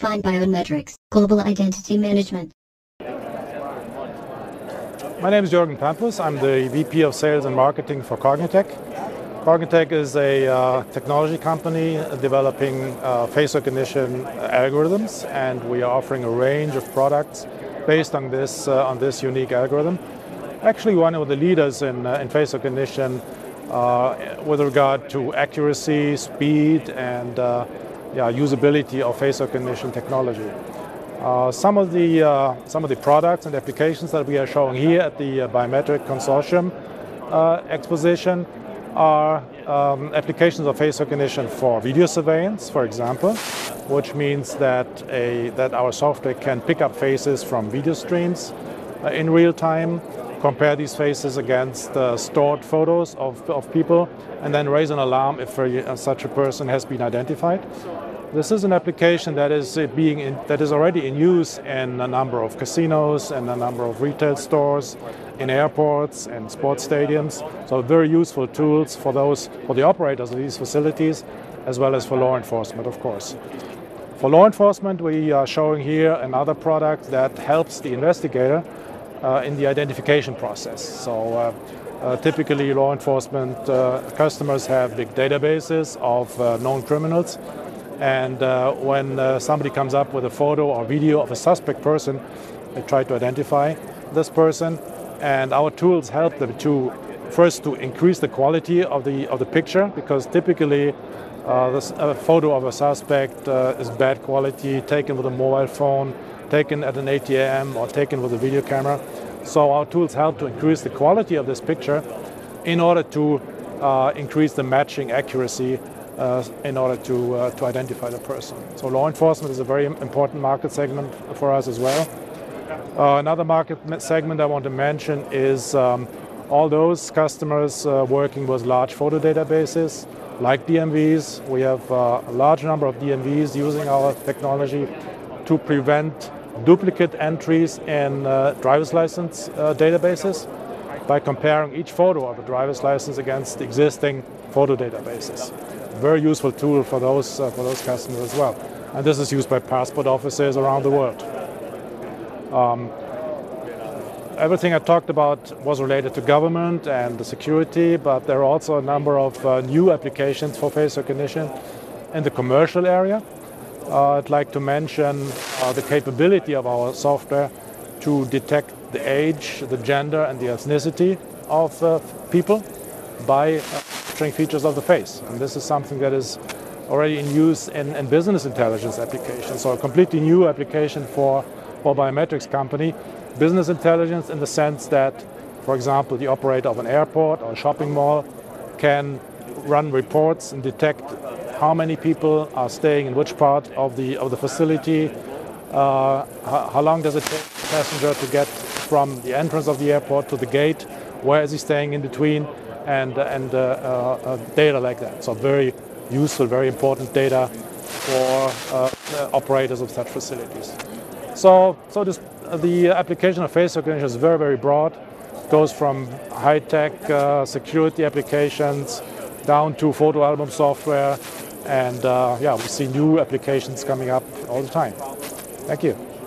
define biometrics, global identity management. My name is Jürgen Pampus. I'm the VP of Sales and Marketing for Cognitec. Cognitec is a uh, technology company developing uh, face recognition algorithms, and we are offering a range of products based on this uh, on this unique algorithm. Actually, one of the leaders in, uh, in face recognition uh, with regard to accuracy, speed, and uh, yeah, usability of face recognition technology. Uh, some of the uh, some of the products and applications that we are showing here at the uh, Biometric Consortium exposition are um, applications of face recognition for video surveillance, for example, which means that, a, that our software can pick up faces from video streams uh, in real time, compare these faces against uh, stored photos of, of people, and then raise an alarm if uh, such a person has been identified. This is an application that is uh, being in, that is already in use in a number of casinos and a number of retail stores, in airports and sports stadiums. So very useful tools for those for the operators of these facilities, as well as for law enforcement, of course. For law enforcement, we are showing here another product that helps the investigator in the identification process. So. Uh, uh, typically, law enforcement uh, customers have big databases of uh, known criminals and uh, when uh, somebody comes up with a photo or video of a suspect person, they try to identify this person. And our tools help them to first to increase the quality of the of the picture because typically uh, this, a photo of a suspect uh, is bad quality, taken with a mobile phone, taken at an ATM, or taken with a video camera. So our tools help to increase the quality of this picture in order to uh, increase the matching accuracy uh, in order to, uh, to identify the person. So law enforcement is a very important market segment for us as well. Uh, another market segment I want to mention is um, all those customers working with large photo databases like DMVs. We have uh, a large number of DMVs using our technology to prevent duplicate entries in uh, driver's license databases by comparing each photo of a driver's license against existing photo databases very useful tool for those, uh, for those customers as well. And this is used by passport offices around the world. Um, everything I talked about was related to government and the security, but there are also a number of uh, new applications for face recognition in the commercial area. Uh, I'd like to mention uh, the capability of our software to detect the age, the gender, and the ethnicity of uh, people by uh, features of the face. And this is something that is already in use in, in business intelligence applications. So a completely new application for, for biometrics company. Business intelligence in the sense that, for example, the operator of an airport or a shopping mall can run reports and detect how many people are staying in which part of the of the facility. Uh, how, long does it take the passenger to get from the entrance of the airport to the gate? Where is he staying in between? and, and uh, uh, data like that. So very useful, very important data for uh, operators of such facilities. So, so this, the application of face recognition is very, very broad. It goes from high-tech uh, security applications down to photo album software. And uh, yeah, we see new applications coming up all the time. Thank you.